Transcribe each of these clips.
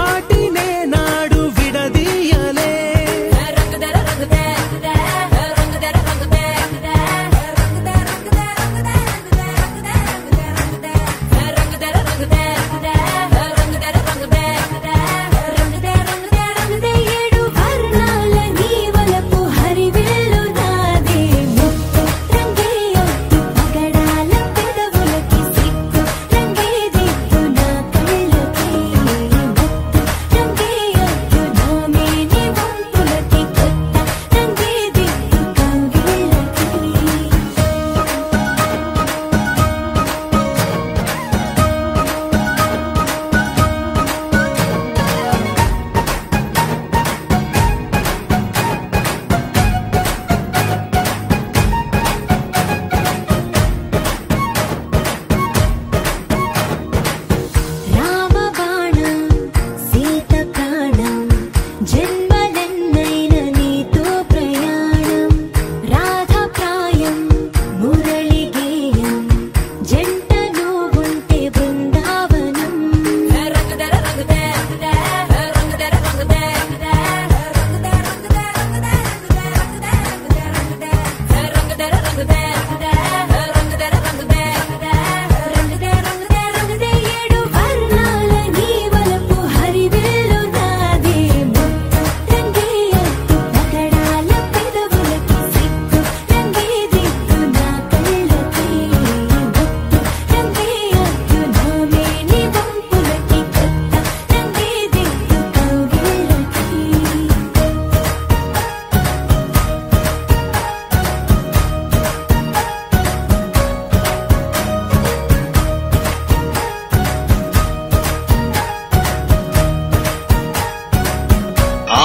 பாட்டு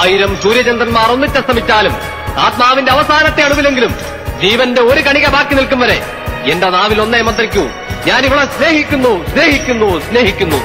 ആയിരം സൂര്യചന്ദ്രന്മാർ ഒന്നിച്ച ശ്രമിച്ചാലും ആത്മാവിന്റെ അവസാനത്തെ അളവിലെങ്കിലും ജീവന്റെ ഒരു കണിക ബാക്കി നിൽക്കും വരെ എന്റെ നാവിൽ ഒന്നേ മന്ത്രിക്കൂ. ഇവളെ സ്നേഹിക്കുന്നു സ്നേഹിക്കുന്നു സ്നേഹിക്കുന്നു.